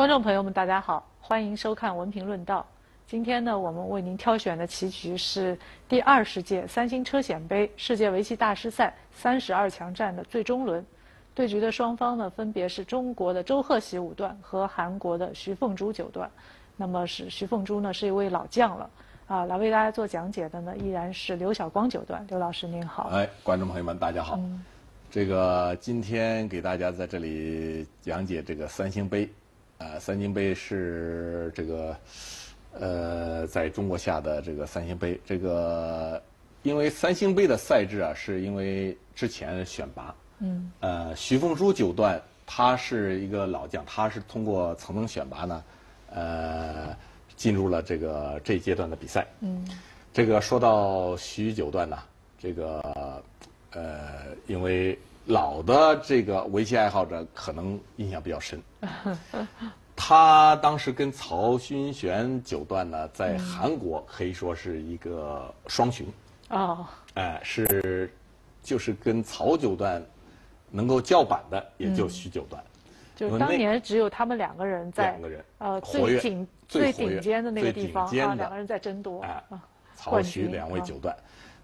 观众朋友们，大家好，欢迎收看《文评论道》。今天呢，我们为您挑选的棋局是第二十届三星车险杯世界围棋大师赛三十二强战的最终轮。对局的双方呢，分别是中国的周鹤喜五段和韩国的徐凤珠九段。那么是徐凤珠呢，是一位老将了啊。来为大家做讲解的呢，依然是刘晓光九段。刘老师您好。哎，观众朋友们，大家好。这个今天给大家在这里讲解这个三星杯。呃，三星杯是这个，呃，在中国下的这个三星杯。这个因为三星杯的赛制啊，是因为之前选拔。嗯。呃，徐凤珠九段，他是一个老将，他是通过层层选拔呢，呃，进入了这个这一阶段的比赛。嗯。这个说到徐九段呢，这个呃，因为。老的这个围棋爱好者可能印象比较深，他当时跟曹勋玄九段呢，在韩国可以说是一个双雄。哦，哎，是，就是跟曹九段能够叫板的，也就徐九段。就当年只有他们两个人在两个人呃最顶最顶尖的那个地方啊，两个人在争夺。哎，曹徐两位九段。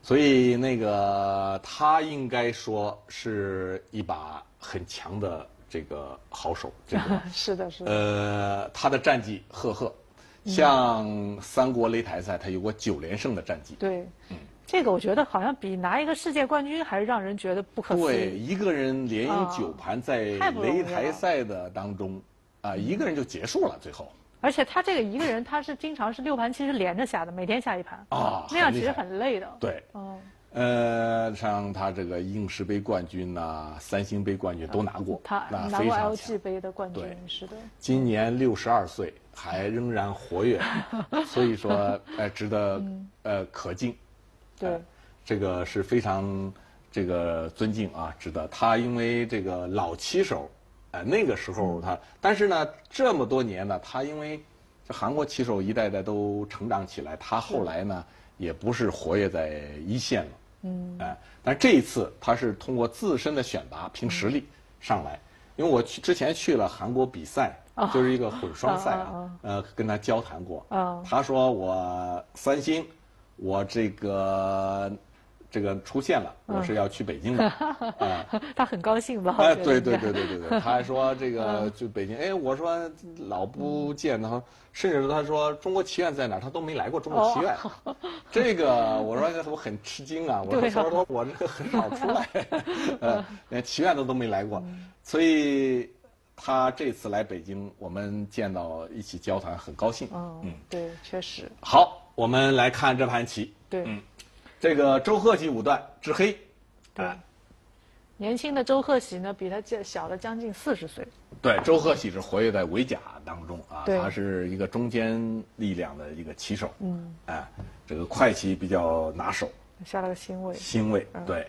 所以那个他应该说是一把很强的这个好手，这个 是的，是的。呃，他的战绩赫赫，像三国擂台赛，他有过九连胜的战绩。对，嗯，这个我觉得好像比拿一个世界冠军还是让人觉得不可思议。对，一个人连赢九盘，在擂台赛的当中，啊，一个人就结束了，最后。而且他这个一个人，他是经常是六盘棋是连着下的，每天下一盘啊，那样其实很累的。对，哦，呃，像他这个应氏杯冠军呐，三星杯冠军都拿过，他拿过 LG 杯的冠军，是的。今年六十二岁，还仍然活跃，所以说，呃，值得 呃可敬。对，这个是非常这个尊敬啊，值得。他因为这个老棋手。那个时候他，但是呢，这么多年呢，他因为这韩国棋手一代代都成长起来，他后来呢也不是活跃在一线了。嗯，哎，但这一次他是通过自身的选拔，凭实力上来。因为我去之前去了韩国比赛，就是一个混双赛啊，呃，跟他交谈过。他说我三星，我这个。这个出现了，我是要去北京的，啊，他很高兴吧？哎，对对对对对对，他还说 这个就北京，哎，我说老不见他，甚至他说中国棋院在哪儿，他都没来过中国棋院，这个我说我很吃惊啊，我说我这个很少出来，呃，连棋院都都没来过，所以他这次来北京，我们见到一起交谈，很高兴。嗯，对，确实。好，我们来看这盘棋。对，嗯。这个周贺喜五段之黑，对，年轻的周贺喜呢，比他小了将近四十岁。对，周贺喜是活跃在围甲当中啊，他是一个中间力量的一个棋手。嗯，哎，这个快棋比较拿手。下了个星位。星位，对。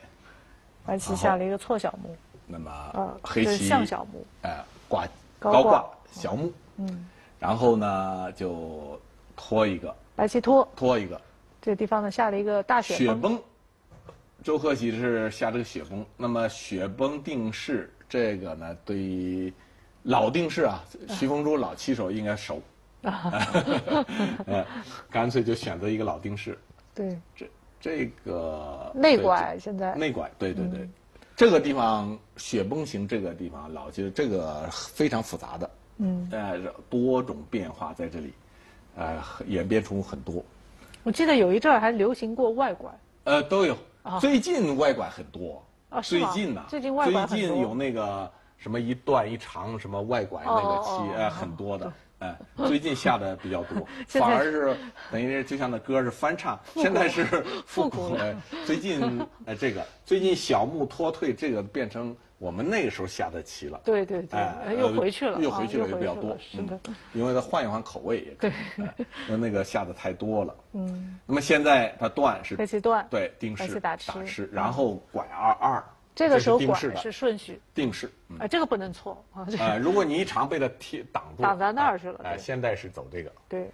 白棋下了一个错小目。那么，黑棋象小目。哎，挂高挂小目。嗯。然后呢，就拖一个。白棋拖。拖一个。这个地方呢下了一个大雪雪崩，周鹤喜是下这个雪崩。那么雪崩定式，这个呢对于老定式啊，徐凤珠老棋手应该熟 啊，干脆就选择一个老定式。对，这这个内拐现在内拐，对对对，这个地方雪崩型这个地方老其实这个非常复杂的，嗯，呃，多种变化在这里，呃，演变出很多。我记得有一阵儿还流行过外拐，呃，都有。最近外拐很多。啊，最近呢？最近外拐最近有那个什么一段一长什么外拐那个棋，哎，很多的。哎，最近下的比较多，反而是等于就像那歌是翻唱，现在是复古。最近哎，这个最近小木脱退这个变成。我们那个时候下的棋了，对对对，哎又回去了，又回去了，又比较多，是的，因为他换一换口味也可以，因为那个下的太多了。嗯，那么现在他断是黑棋断，对定式打吃，然后拐二二，这个时候拐是顺序定式，啊，这个不能错啊。如果你一长被他贴挡住，挡在那儿去了。哎，现在是走这个，对，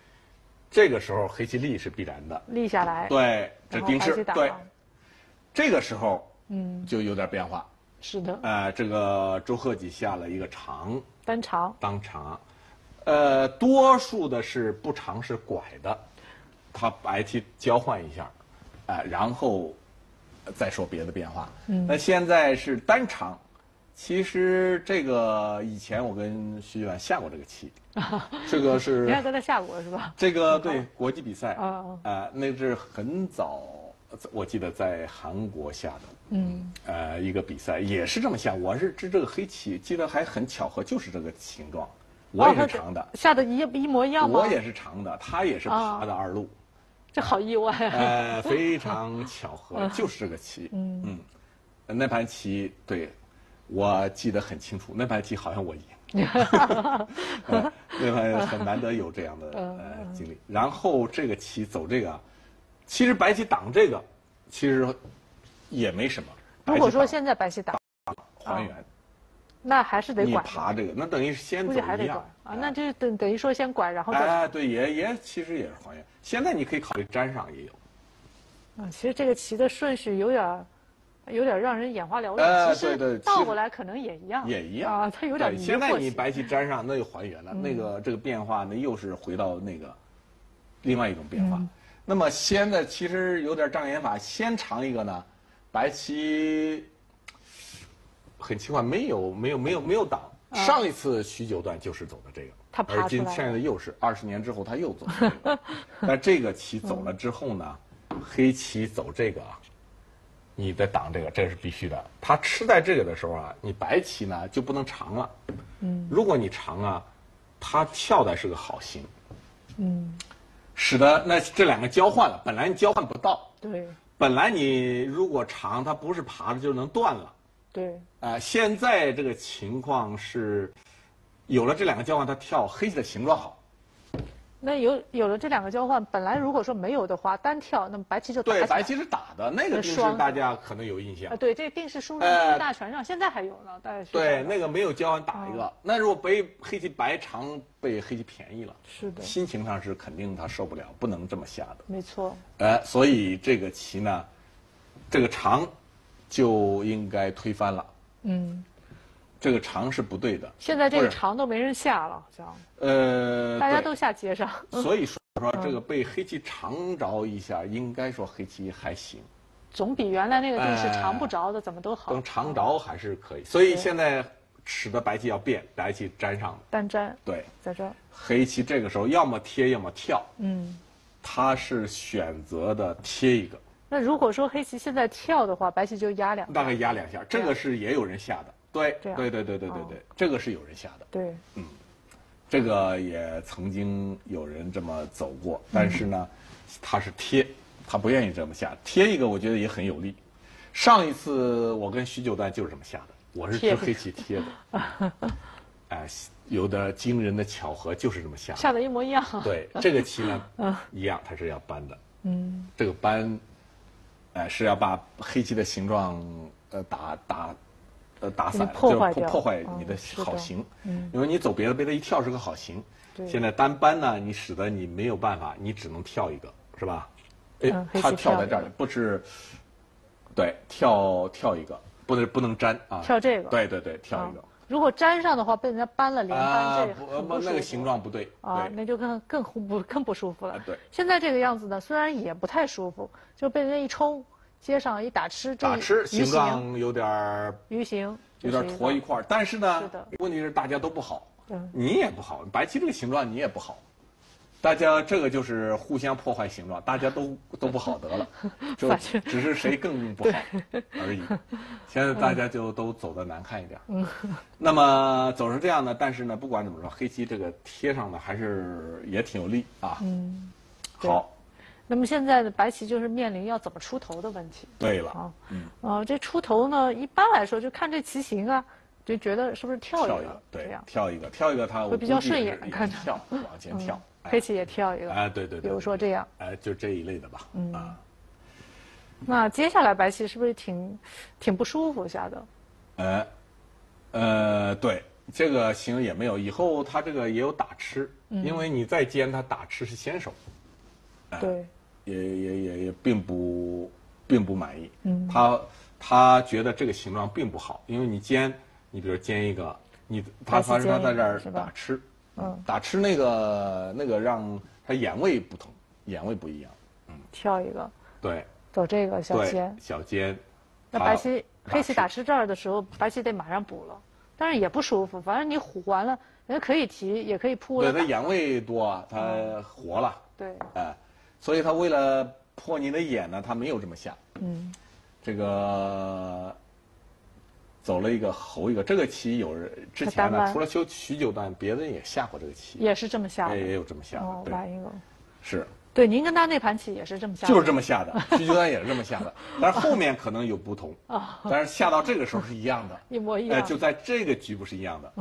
这个时候黑棋立是必然的，立下来，对，这定式对，这个时候嗯就有点变化。是的，呃，这个周鹤吉下了一个长，单长，当长，呃，多数的是不长是拐的，他白棋交换一下，哎、然后再说别的变化。嗯，那现在是单长，其实这个以前我跟徐远下过这个棋，这个是你看跟他下过是吧？这个对国际比赛啊啊呃，那是很早，我记得在韩国下的，嗯，呃，一个比赛也是这么下。我是这这个黑棋，记得还很巧合，就是这个形状，我也哦是长的，下的一一模一样吗？我也是长的，他也是爬的二路，这好意外啊！呃，非常巧合，就是这个棋，嗯呃那盘棋对，我记得很清楚，那盘棋好像我赢。呃那盘很难得有这样的嗯呃经历。然后这个棋走这个啊，其实白棋挡这个，其实也没什么。如果说现在白棋打，挡还原，那还是得管你，爬这个，那等于是先走估计还得拐一样啊。那就等等于说先拐，然后再哎，对，也也其实也是还原。现在你可以考虑粘上也有。啊，其实这个棋的顺序有点，有点让人眼花缭乱。呃其实倒过来可能也一样，也一样啊，它有点对，迷现在。你白棋粘上，那就还原了。那个这个变化呢，又是回到那个另外一种变化。那么现在其实有点障眼法，先尝一个呢，白棋很奇怪，没有没有没有没有挡。上一次许九段就是走的这个，而今出来了现在又是二十年之后他又走这个，但这个棋走了之后呢，黑棋走这个啊，你得挡这个，这是必须的。他吃在这个的时候啊，你白棋呢就不能长了。嗯，如果你长啊，他跳的是个好形。嗯，使得那这两个交换了，本来你交换不到，对本来你如果长，它不是爬着就能断了。对，啊、现在这个情况是，有了这两个交换，它跳黑棋的形状好。那有有了这两个交换，本来如果说没有的话，单跳，那么白棋就打对，白棋是打的，那个定双式大家可能有印象啊，。对，这定是书上呃大全上，现在还有呢，大概是对，那个没有交换打一个，哦那如果被黑棋白长被黑棋便宜了，是的，心情上是肯定他受不了，不能这么下的。没错，呃，所以这个棋呢，这个长就应该推翻了。嗯，这个长是不对的。现在这个长都没人下了，好像呃，大家都下街上，所以说说这个被黑棋长着一下，应该说黑棋还行，总比原来那个定是哎长不着的怎么都好。等长着还是可以。所以现在使得白棋要变，白棋粘上了。单粘对，在这儿，黑棋这个时候要么贴，要么跳，嗯。他是选择的贴一个，那如果说黑棋现在跳的话，白棋就压两大概压两下。这个是也有人下的，对，对对对对对哦对，这个是有人下的。对，嗯这个也曾经有人这么走过，但是呢，他是贴，他不愿意这么下。贴一个，我觉得也很有利。上一次我跟徐九段就是这么下的，我是贴吃黑棋贴的。哎，有的惊人的巧合就是这么下的。下的一模一样。对，这个棋呢，一样，它是要搬的。嗯，这个搬，呃，是要把黑棋的形状，呃，打打，呃，打散，破坏就破坏嗯你的好形。嗯，因为你走别的，别的一跳是个好形。现在单搬呢，你使得你没有办法，你只能跳一个，是吧？哎嗯，他跳在这儿，不是，对，跳跳一个，不能不能粘啊。跳这个对对对，跳一个啊。如果粘上的话，被人家搬了连啊搬，这不很不舒服不那个形状不对。啊，对那就更更不更不舒服了啊。对现在这个样子呢，虽然也不太舒服，就被人家一冲，接上一打吃，打吃形。状有点儿鱼形有点坨一块儿，但是呢是，问题是大家都不好嗯，你也不好，白棋这个形状你也不好，大家这个就是互相破坏形状，大家都 都不好得了，就只是谁更不好 而已。现在大家就都走的难看一点。嗯，那么走成这样呢，但是呢，不管怎么说，黑棋这个贴上呢还是也挺有利啊。嗯，好，那么现在的白棋就是面临要怎么出头的问题。对了，啊。嗯。呃，这出头呢，一般来说就看这棋形啊，就觉得是不是跳一个跳一个，对跳一个，跳一个，它会比较顺眼看看着。跳，往前跳。哎。黑棋也跳一个。哎，对对对，比如说这样，哎，就这一类的吧，啊，那接下来白棋是不是挺挺不舒服下的？呃，呃，对，这个形也没有，以后他这个也有打吃，因为你再尖，他打吃是先手，哎。对，也也也也并不并不满意，嗯，他他觉得这个形状并不好，因为你煎，你比如煎一个，你他发现他在这儿是打吃，嗯，打吃那个那个让他眼位不同，眼位不一样。嗯，挑一个。对。走这个小尖。小尖。那白棋黑棋打吃这儿的时候，白棋得马上补了，但是也不舒服。反正你虎完了，人家可以提，也可以扑。对，他眼位多，他活了。对。哎，所以他为了破你的眼呢，他没有这么下。嗯。这个。走了一个侯一个，这个棋有人之前呢，除了修许九段，别人也下过这个棋。也是这么下的。也有这么下的。哦，玩一个。是。对，您跟他那盘棋也是这么下。就是这么下的，徐九段也是这么下的，但是后面可能有不同。啊。但是下到这个时候是一样的。一模一样。哎，就在这个局部是一样的。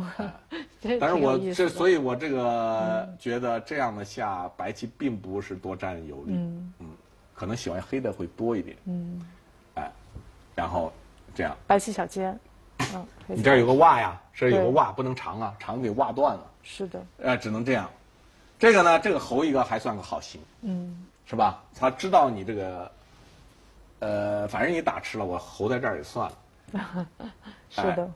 但是我这，所以我这个觉得这样的下白棋并不是多占有利。嗯。嗯。可能喜欢黑的会多一点。嗯。哎，然后这样。白棋小尖。嗯，你这儿有个袜呀，这儿有个袜，不能长啊，长给袜断了。是的。呃，只能这样。这个呢，这个侯一个还算个好形。嗯。是吧？他知道你这个，呃，反正你打吃了，我侯在这儿也算了。是的。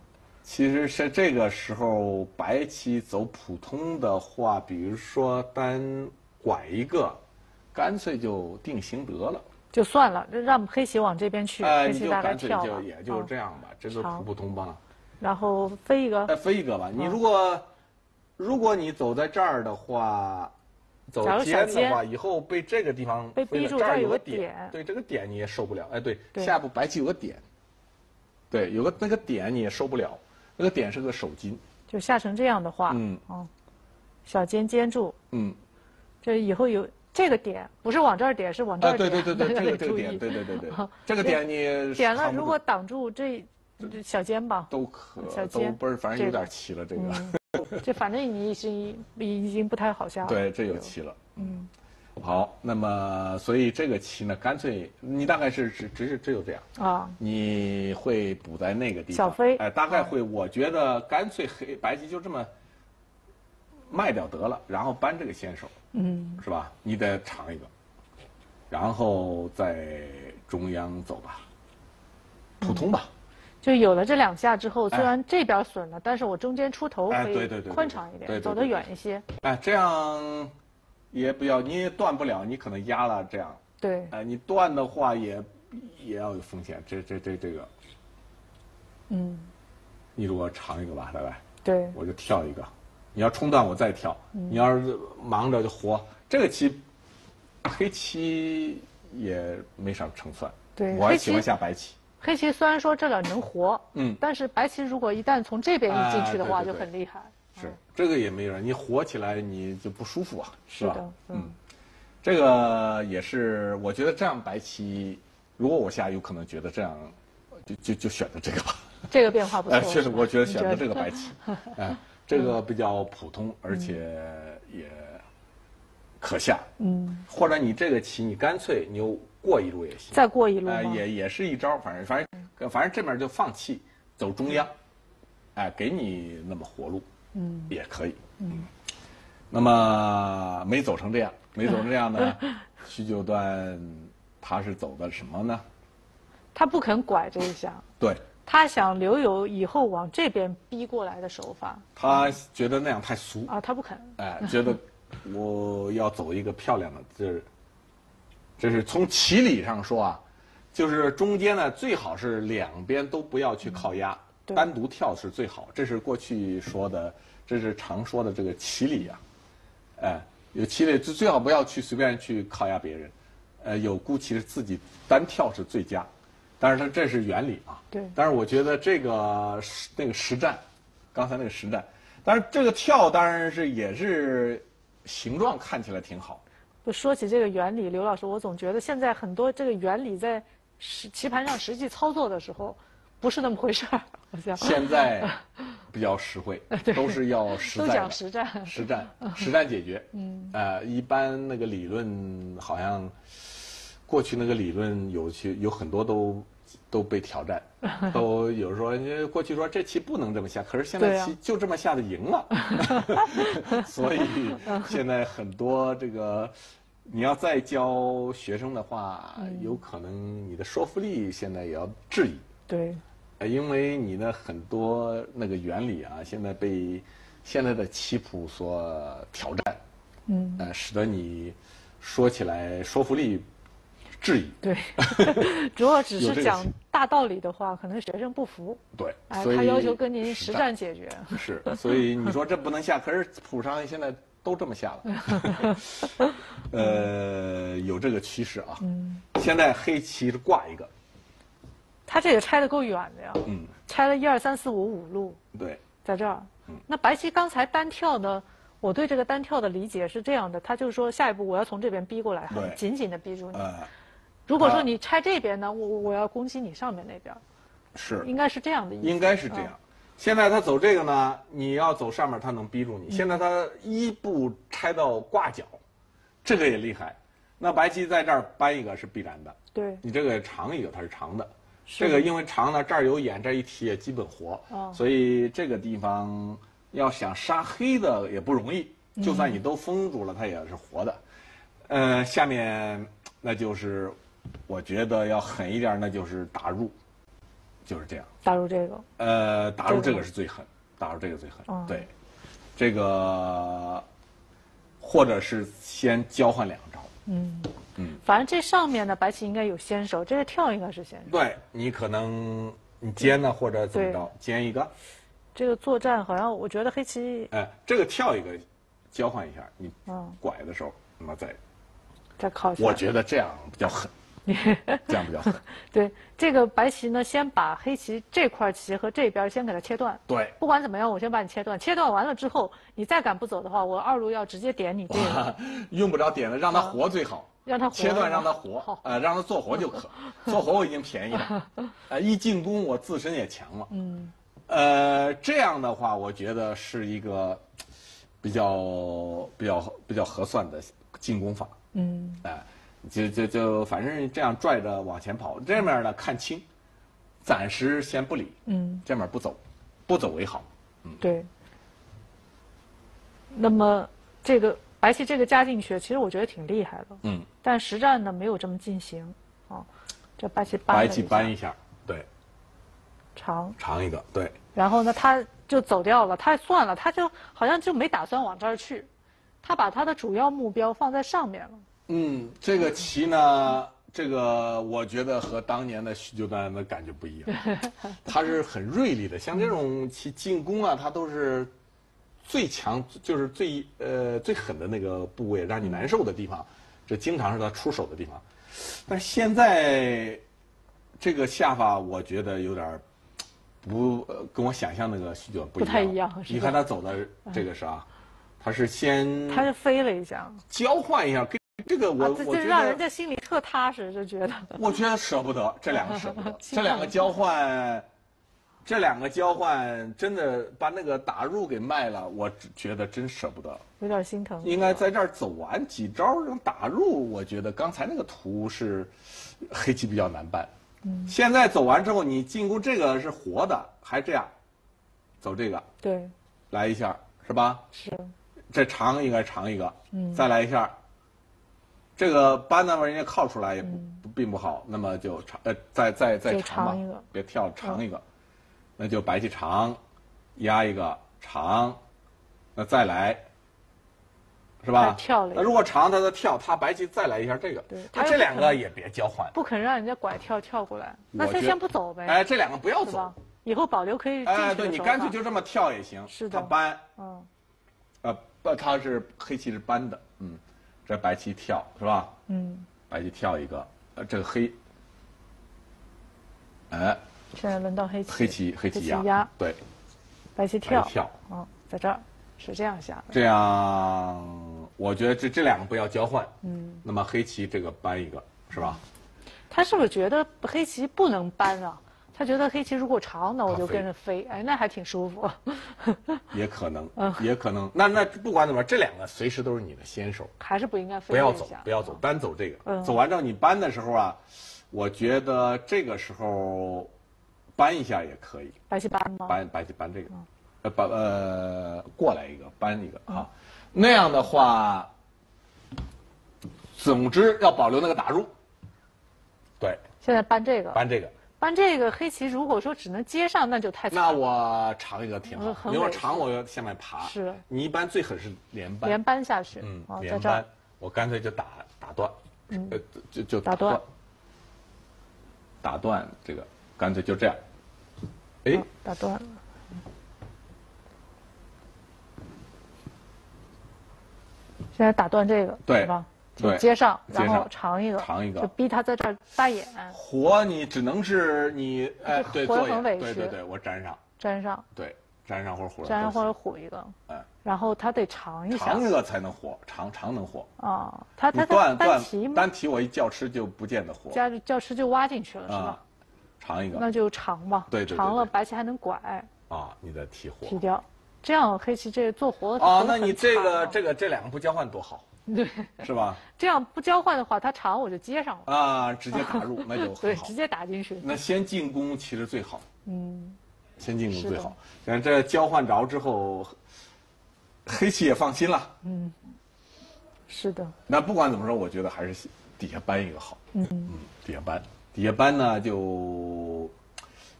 其实是这个时候，白棋走普通的话，比如说单拐一个，干脆就定型得了。就算了，让黑棋往这边去，黑棋大概跳就也就这样吧，这都普普通通了。然后飞一个。哎，飞一个吧。你如果，如果你走在这儿的话，走尖的话，以后被这个地方被逼住，这儿有个点，对这个点你也受不了。哎，对，下一步白棋有个点，对，有个那个点你也受不了，那个点是个手筋。就下成这样的话，嗯，哦，小尖尖住，嗯，这以后有。这个点不是往这儿点，是往这儿点。对对对对，这个这个点，对对对对，这个点你点了，如果挡住这小尖吧，都可都不是，反正有点齐了这个。这反正你已经已经不太好下了。对，这有棋了。嗯，好，那么所以这个棋呢，干脆你大概是只只是只有这样啊，你会补在那个地方。小飞，哎，大概会，我觉得干脆黑白棋就这么。卖掉得了，然后搬这个先手，嗯，是吧？你得尝一个，然后在中央走吧，普通吧。就有了这两下之后，虽然这边损了，但是我中间出头可以宽敞一点，走得远一些。哎，这样也不要，你也断不了，你可能压了这样。对。哎，你断的话也也要有风险，这这这这个。嗯。你如果尝一个吧，大概。对。我就跳一个。你要冲断我再跳，你要是忙着就活。这个棋，黑棋也没啥成算。对，我还喜欢下白棋。黑棋虽然说这个能活，嗯，但是白棋如果一旦从这边一进去的话，就很厉害。是，这个也没人，你活起来你就不舒服啊，是吧？嗯，这个也是，我觉得这样白棋，如果我下，有可能觉得这样，就就就选择这个吧。这个变化不错。确实，我觉得选择这个白棋，哎。这个比较普通，而且也可下。嗯，或者你这个棋，你干脆你又过一路也行。再过一路也也是一招，反正反正反正这面就放弃，走中央，哎，给你那么活路，嗯，也可以。嗯，那么没走成这样，没走成这样呢，许九段他是走的什么呢？他不肯拐这一下。对。他想留有以后往这边逼过来的手法。他觉得那样太俗啊，他不肯。哎，觉得我要走一个漂亮的，这这是从棋理上说啊，就是中间呢最好是两边都不要去靠压，单独跳是最好。这是过去说的，这是常说的这个棋理啊。哎，有棋理就最好不要去随便去靠压别人，呃，有孤棋是自己单跳是最佳。但是它这是原理啊，对。但是我觉得这个实那个实战，刚才那个实战，但是这个跳当然是也是形状看起来挺好。不说起这个原理，刘老师，我总觉得现在很多这个原理在实棋盘上实际操作的时候，不是那么回事儿，好像。现在 比较实惠，都是要实在都讲实战，实战，实战解决。嗯。呃，一般那个理论好像。过去那个理论有些有很多都都被挑战，都有说你过去说这棋不能这么下，可是现在棋就这么下的赢了，所以现在很多这个你要再教学生的话，有可能你的说服力现在也要质疑。对，因为你的很多那个原理啊，现在被现在的棋谱所挑战，嗯，呃，使得你说起来说服力质疑。对，如果只是讲大道理的话，可能学生不服。对，哎，他要求跟您实战解决。是，所以你说这不能下，可是谱上现在都这么下了。呃，有这个趋势啊。嗯。现在黑棋是挂一个。他这个拆的够远的呀。嗯。拆了一二三四五五路。对。在这儿。那白棋刚才单跳呢？我对这个单跳的理解是这样的，他就是说下一步我要从这边逼过来，紧紧的逼住你。如果说你拆这边呢，我我要攻击你上面那边。是。应该是这样的意思。应该是这样。现在他走这个呢，你要走上面，他能逼住你。现在他一步拆到挂角，这个也厉害。那白棋在这儿搬一个是必然的。对。你这个长一个，它是长的。这个因为长呢，这儿有眼，这一提也基本活，哦所以这个地方要想杀黑的也不容易。就算你都封住了，它也是活的。呃，下面那就是我觉得要狠一点，那就是打入，就是这样。打入这个。呃，打入这个是最狠，打入这个最狠。对，这个或者是先交换两招。嗯。嗯，反正这上面呢，白棋应该有先手，这个跳应该是先手。对你可能你尖呢，或者怎么着，尖一个。这个作战好像我觉得黑棋。哎，这个跳一个，交换一下，你拐的时候，那么再再靠。我觉得这样比较狠，这样比较好。对，这个白棋呢，先把黑棋这块棋和这边先给它切断。对。不管怎么样，我先把你切断。切断完了之后，你再敢不走的话，我二路要直接点你这个。用不着点了，让他活最好。让他切断，让他活，呃，让他做活就可。做活我已经便宜了，呃，一进攻我自身也强了。嗯，呃，这样的话，我觉得是一个比较比较比较合算的进攻法。嗯，哎，就就就反正这样拽着往前跑，这面呢看清，暂时先不理。嗯，这面不走，不走为好。嗯，对。那么这个。白棋这个加进去，其实我觉得挺厉害的。嗯。但实战呢，没有这么进行。哦，这白棋搬。白棋搬一下，对。长。长一个，对。然后呢，他就走掉了。他算了，他就好像就没打算往这儿去，他把他的主要目标放在上面了。嗯，这个棋呢，这个我觉得和当年的许九段的感觉不一样。他是很锐利的，像这种棋进攻啊，他都是。最强就是最呃最狠的那个部位，让你难受的地方，这经常是他出手的地方。但是现在这个下法，我觉得有点不跟我想象那个许久不一样。不太一样，你看他走的这个是啊，他是先他是飞了一下，交换一下，跟这个我我觉得让人家心里特踏实，就觉得。我觉得舍不得这两个舍不得，这两个交换。这两个交换真的把那个打入给卖了，我觉得真舍不得，有点心疼。应该在这儿走完几招能打入，我觉得刚才那个图是黑棋比较难办。嗯，现在走完之后，你进攻这个是活的，还这样走这个，对，来一下是吧？是，这长应该长一个，嗯，再来一下，这个搬那么人家靠出来也不并不好，那么就长呃再再再长吧，别跳长一个。那就白棋长，压一个长，那再来，是吧？跳了。那如果长，他再跳，他白棋再来一下这个。对。他这两个也别交换。不肯让人家拐跳跳过来，那他先不走呗。哎，这两个不要走。以后保留可以。哎，对你干脆就这么跳也行。是的。他搬。嗯。呃，不，他是黑棋是搬的，嗯，这白棋跳是吧？嗯。白棋跳一个，呃，这个黑，哎。现在轮到黑棋，黑棋黑棋压，对，白棋跳，跳，哦，在这儿是这样下的。这样，我觉得这这两个不要交换，嗯，那么黑棋这个搬一个，是吧？他是不是觉得黑棋不能搬啊？他觉得黑棋如果长，那我就跟着飞，哎，那还挺舒服。也可能，也可能。那那不管怎么，这两个随时都是你的先手，还是不应该飞。不要走，不要走，单走这个。走完之后你搬的时候啊，我觉得这个时候。搬一下也可以，白棋搬吗？搬白棋搬这个，呃，搬呃过来一个，搬一个啊，那样的话，总之要保留那个打入。对。现在搬这个。搬这个，搬这个黑棋，如果说只能接上，那就太惨那。我长一个挺好，因为嗯很委屈长我要下面爬。是你一般最狠是连扳，连扳下去，嗯哦，，连这儿扳，我干脆就打打断，呃，就就打断，打断这个，干脆就这样。哎哦，打断了。现在打断这个，对是吧？接上，然后尝一个，尝一个就逼他在这儿搭眼，活你只能是你哎对，活得很委屈对对对，我粘上，粘上，对粘上或者活粘上或者者虎一个，哎然后他得尝一下长一个才能活，尝尝能活。啊，他他他断断单提吗？单提我一叫吃就不见得活加教师就挖进去了，是吧啊？，长一个那就尝吧，对对对长了白棋还能拐啊，你的提活提掉，这样黑棋这做活啊，那你这个这个这两个不交换多好，对，是吧？这样不交换的话，他长我就接上了，啊，直接打入 那就对，直。接打进去。那先进攻其实最好，嗯，先进攻最好。但这交换着之后，黑棋也放心了。嗯是的，那不管怎么说，我觉得还是底下搬一个好。嗯底下搬，底下搬呢就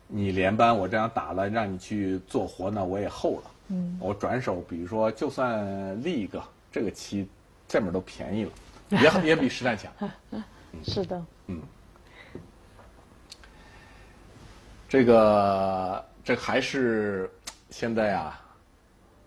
你连扳，我这样打了，让你去做活呢，我也厚了。嗯，我转手，比如说就算立一个，这个棋这面都便宜了，也也比实战强。是的，嗯这个这还是现在啊，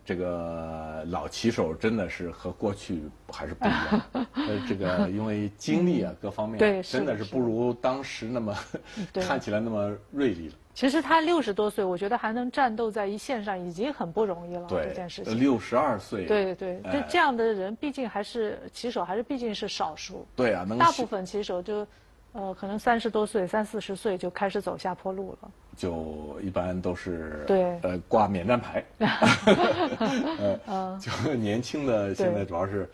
这个老棋手真的是和过去还是不一样。呃，这个因为精力啊各方面真的是不如当时那么 看起来那么锐利了。其实他六十多岁，我觉得还能战斗在一线上，已经很不容易了。对这件事，情。六十二岁，对对，对这这样的人毕竟还是棋手，还是毕竟是少数。对啊，能大部分棋手就，呃，可能三十多岁、三四十岁就开始走下坡路了。就一般都是对呃挂免战牌，呃，就年轻的现在主要是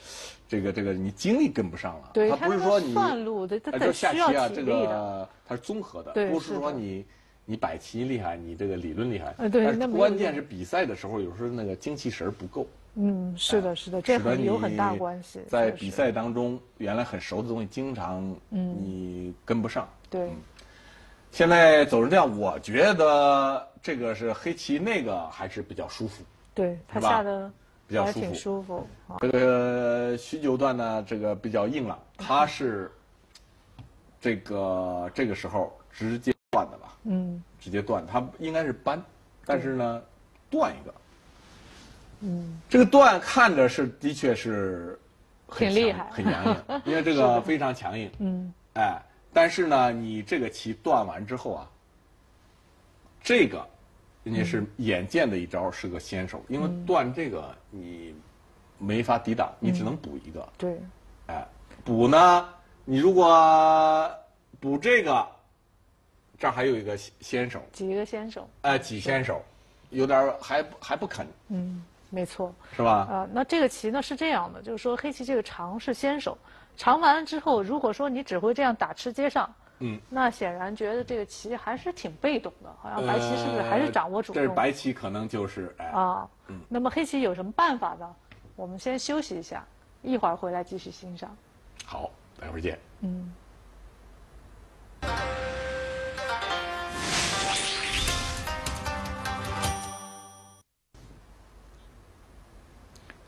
这个这个你精力跟不上了，对他不是说你算路的，他呃得需要体力的。个它是综合的，对不是说你你摆棋厉害，你这个理论厉害，呃对但是关键是比赛的时候，有时候那个精气神儿不够，嗯，是的，是的，这和有很大关系。在比赛当中，原来很熟的东西，经常你跟不上。对，现在走成这样，我觉得这个是黑棋，那个还是比较舒服。对他下的比较舒服舒服啊。这个许九段呢，这个比较硬朗，他是这个这个时候直接？嗯。直接断，他应该是扳，但是呢，断一个。嗯，这个断看着是的确是很厉害。很强硬，因为这个非常强硬。嗯，哎，但是呢，你这个棋断完之后啊，这个人家是眼见的一招，是个先手，因为断这个你没法抵挡，你只能补一个。对，哎，补呢，你如果补这个，这儿还有一个先手，几个先手。哎，几先手，有点还不还不肯，嗯，没错。是吧？啊，那这个棋呢是这样的，就是说黑棋这个长是先手，长完了之后，如果说你只会这样打吃接上，嗯，那显然觉得这个棋还是挺被动的，好像白棋是不是还是掌握主动？呃这是白棋可能就是哎，啊，那么黑棋有什么办法呢？我们先休息一下，一会儿回来继续欣赏。好，待会儿见。嗯。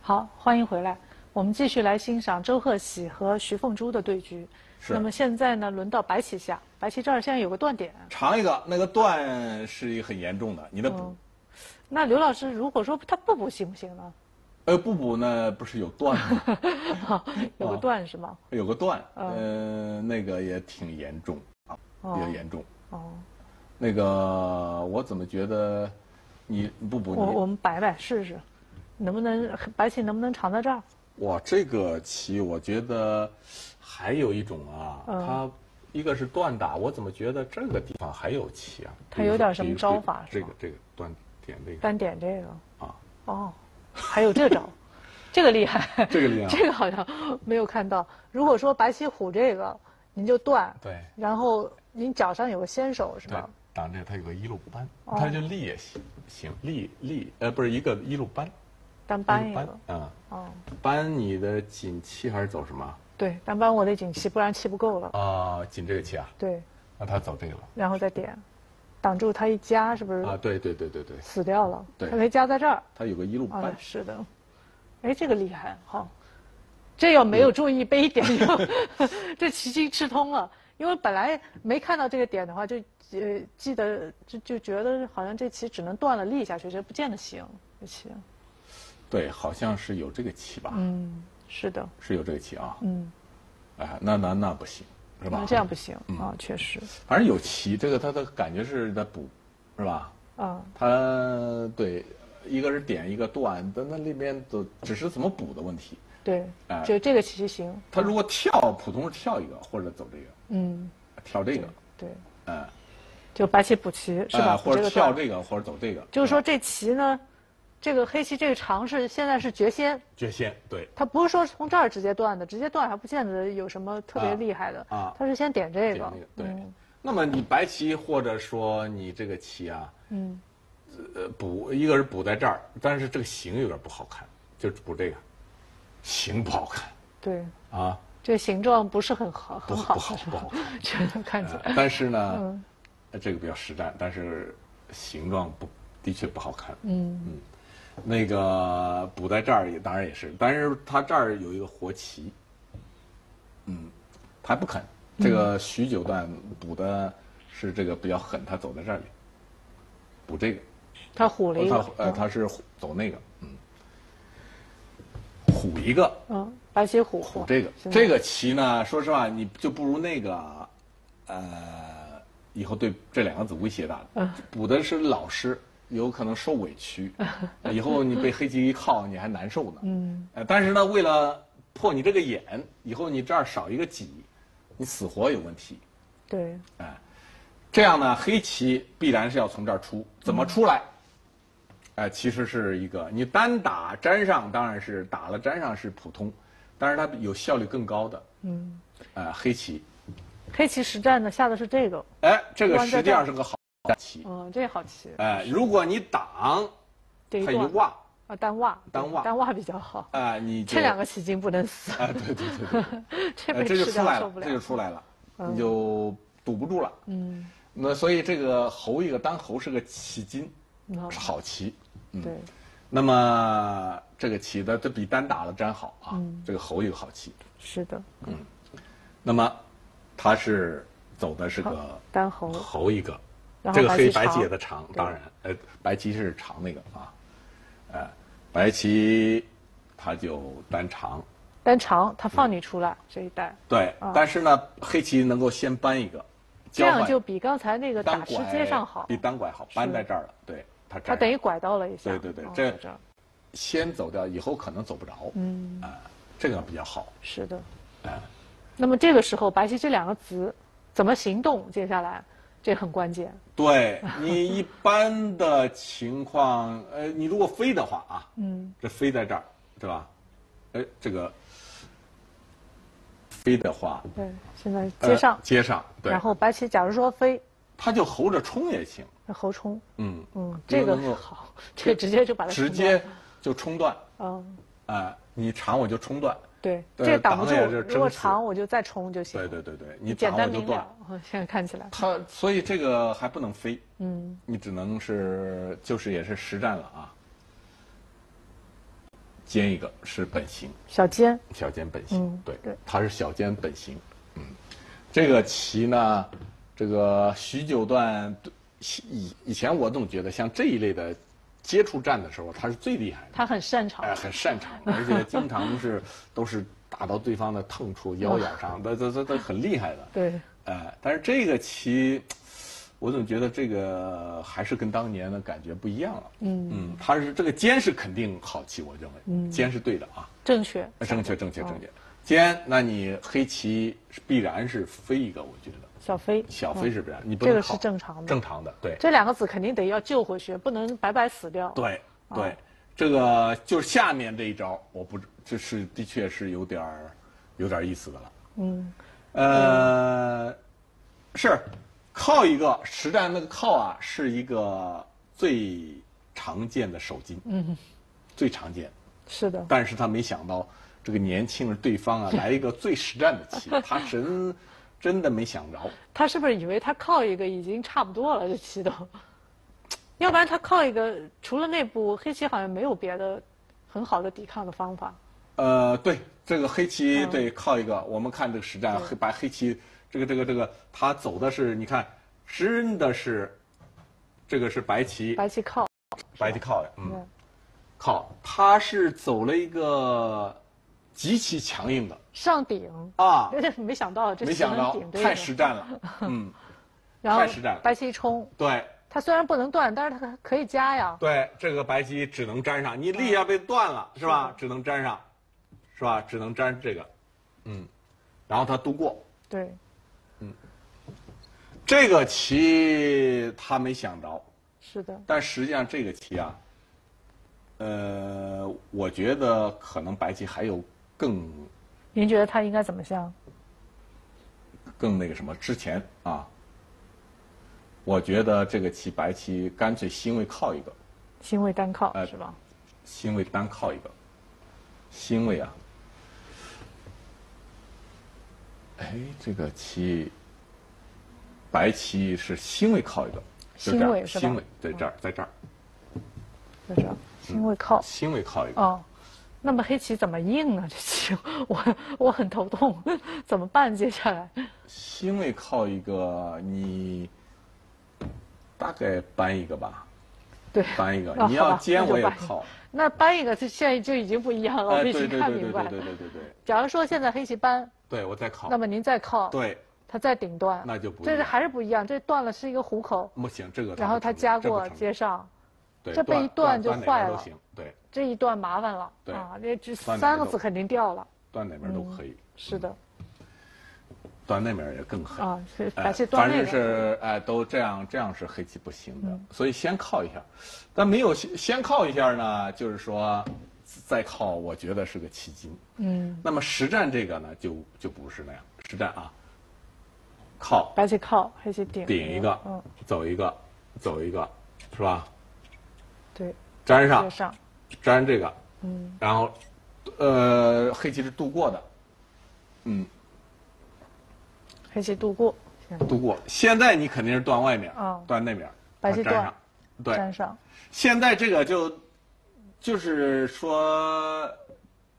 好，欢迎回来。我们继续来欣赏周鹤喜和徐凤珠的对局。是那么现在呢，轮到白棋下，白棋这儿现在有个断点。长一个，那个断是一个很严重的，你的补。嗯那刘老师，如果说他不补行不行呢？呃，不补呢，不是有断吗？有个断是吗？有个断，呃，那个也挺严重啊，比较严重。哦，那个我怎么觉得你你不补我我？们摆摆试试，能不能白棋能不能长在这儿？哇，这个棋我觉得还有一种啊，嗯它一个是断打，我怎么觉得这个地方还有棋啊？它有点什么招法这个这个断点这个单点这个。啊，哦，还有这招，这个厉害，这个厉害这个好像没有看到。如果说白棋虎这个，您就断，对然后您脚上有个先手是吧？，挡这个它有个一路扳，哦它就立也行行立立呃不是一个一路扳，单一路扳扳一个，啊，哦，扳你的锦七还是走什么对，单扳我的锦棋，不然气不够了。啊？锦这个棋啊，对，那他走这个了。然后再点，挡住他一夹，是不是？啊，对对对对对，死掉了。对他可以夹在这儿。他有个一路啊扳，，是的。哎，这个厉害，好。这要没有注意背点就，这棋经吃通了。因为本来没看到这个点的话，就呃记得就就觉得好像这棋只能断了立下去，这不见得行。这棋，对，好像是有这个棋吧？嗯，是的，是有这个棋啊。嗯，哎，那那那不行，是吧？那？这样不行嗯。啊，确实，反正有棋，这个他的感觉是在补，是吧？啊，他对，一个是点，一个断，但那里面都只是怎么补的问题。对哎，就这个棋行，他如果跳，普通是跳一个或者走这个，嗯，跳这个，对，哎，就白棋补棋是吧？呃或者跳这个，或者走这个，就是说这棋呢，这个黑棋这个长是现在是绝先，绝先，对，它不是说从这儿直接断的，直接断还不见得有什么特别啊厉害的啊它是先点这个点这个，对嗯。那么你白棋或者说你这个棋啊，嗯，呃，补一个是补在这儿，但是这个形有点不好看，就补这个，形不好看对，啊，这形状不是很好，不很好，不好不好看。觉得看起来，呃但是呢，这个比较实战，但是形状不的确不好看。嗯嗯那个补在这儿也当然也是，但是他这儿有一个活棋，嗯，他不肯。这个许九段补的是这个比较狠，他走在这里，补这个，他虎了一他个，呃他是走那个，嗯，虎一个，嗯，白棋虎，虎这个这个棋呢，说实话，你就不如那个，呃，以后对这两个子威胁大嗯。补的是老师，有可能受委屈，以后你被黑棋一靠，你还难受呢。嗯，呃，但是呢，为了破你这个眼，以后你这儿少一个己，你死活有问题。对，哎这样呢，黑棋必然是要从这儿出，怎么出来？哎、其实是一个你单打粘上，当然是打了粘上是普通，但是它有效率更高的。嗯，呃，黑棋，黑棋实战呢下的是这个，哎，这个实际上是个好棋。嗯，这好棋，哎，如果你挡，这一挖，啊单挖，单挖单挖比较好，哎，你就这两个棋筋不能死，哎，对对对对，这就出来掉受不，了。这就出来了，嗯。你就堵不住了。嗯，那所以这个猴一个单猴是个棋筋，嗯是好棋。对，那么这个棋的这比单打的粘好啊，嗯。这个猴一个好棋。是的，嗯。那么他是走的是个单猴，猴一个，然后这个黑白棋长白棋也的长，当然，呃，白棋是长那个啊，呃，白棋它就单长，单长，它放你出来这一带，对，但是呢，黑棋能够先搬一个，这样就比刚才那个打石阶上好比，单拐好，搬在这儿了，对，它它等于拐到了一下，对对对哦这在这儿，先走掉，以后可能走不着，嗯，啊，这个比较好，是的。哎，那么这个时候，白棋这两个子怎么行动？接下来这很关键。对你一般的情况，呃，你如果飞的话啊，嗯，这飞在这儿，对吧？哎，这个飞的话，对，现在呃接上，接上，对。然，后白棋假如说飞，他就猴着冲也行，那猴冲，嗯，嗯，这个好，这直接就把它直接就冲断，嗯，哎，你长我就冲断，对，呃这个挡不住如果长我就再冲就行。对对对对，你简单明了。。嗯现在看起来，它所以这个还不能飞，嗯，你只能是就是也是实战了啊。尖一个是本型，小尖，小尖本型，嗯对，对它是小尖本型。嗯，这个棋呢，这个许久段以以前我总觉得像这一类的接触战的时候，他是最厉害的，他很擅长哎，。很擅长，而且经常是都是打到对方的痛处、腰眼上，他他他他很厉害的。对，哎，但是这个棋，我总觉得这个还是跟当年的感觉不一样了。嗯嗯，他是这个尖是肯定好棋，我认为，嗯尖是对的啊，正确。正确正确哦正确。尖，那你黑棋必然是飞一个，我觉得小飞，小飞是不然，你不这个是正常的正常的，对这两个子肯定得要救回去，不能白白死掉。对对哦，这个就是下面这一招，我不这是的确是有点儿有点意思的了。嗯，呃，是靠一个实战那个靠啊，是一个最常见的手筋，嗯，最常见。是的，但是他没想到这个年轻人对方啊 来一个最实战的棋，他神真的没想着。他是不是以为他靠一个已经差不多了？这棋都，要不然他靠一个，除了内部黑棋好像没有别的很好的抵抗的方法。呃，对，这个黑棋对靠一个，我们看这个实战，黑白黑棋这个这个这个，他走的是你看，真的是，这个是白棋，白棋靠，白棋靠，嗯，靠，他是走了一个。极其强硬的上顶啊！没想到这没想到太实战了，嗯，太实战了。白棋一冲，对，它虽然不能断，但是它可以加呀。对，这个白棋只能粘上，你立下被断了是吧？只能粘上，是吧？只能粘这个，嗯，然后他渡过，对，嗯，这个棋他没想着，是的，但实际上这个棋啊，呃，我觉得可能白棋还有。更，您觉得他应该怎么下？更那个什么？之前啊，我觉得这个棋白棋干脆星位靠一个，星位单靠是吧？星位单靠一个，星位啊，哎，这个棋，白棋是星位靠一个，星位是吧？星位在这儿，在这儿，在这儿，星位靠，星位靠一个哦。那么黑棋怎么应啊？这棋我我很头痛，怎么办？接下来，星位靠一个，你大概搬一个吧。对，搬一个。你要尖我也靠。那搬一个，这现在就已经不一样了。我已经看明白了。对对对对对对。假如说现在黑棋搬，对我再靠。那么您再靠。对。它再顶端。那就不。这是还是不一样，这断了是一个虎口。不行，这个。然后它加过接上。对。这被一断就坏了。对。这一段麻烦了，啊，这这三个字肯定掉了。断哪边都可以。是的。断那边也更狠。啊，是白棋断那反正是哎，都这样，这样是黑棋不行的，所以先靠一下。但没有先先靠一下呢，就是说再靠，我觉得是个奇经。嗯。那么实战这个呢，就就不是那样。实战啊，靠。白棋靠，黑棋顶。顶一个，嗯，走一个，走一个，是吧？对。粘上。上。粘这个，嗯，然后，呃，黑棋是渡过的，嗯，黑棋渡过，渡过。现在你肯定是断外面，啊，断那边，白棋粘上，对，粘上。现在这个就，就是说，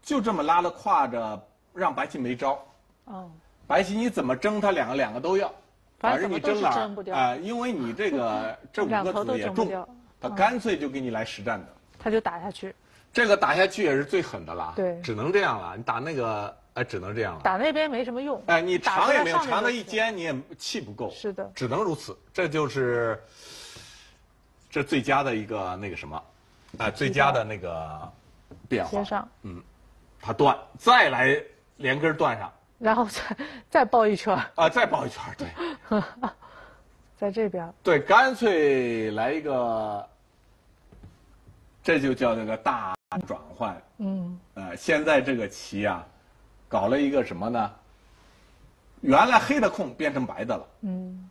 就这么拉了胯着，让白棋没招。哦。白棋你怎么争，它两个两个都要，反正你争哪儿啊？因为你这个 这五个子也重，他干脆就给你来实战的。他就打下去，这个打下去也是最狠的了，对，只能这样了。你打那个，哎，只能这样了。打那边没什么用，哎，你长也没有，长的一尖你也气不够，是的，只能如此。这就是这最佳的一个那个什么，哎，最佳的那个变化。上，嗯，他断，再来连根断上，然后再再抱一圈啊，再抱一圈对，在这边，对，干脆来一个。这就叫那个大转换。嗯。呃，现在这个棋啊，搞了一个什么呢？原来黑的空变成白的了。嗯。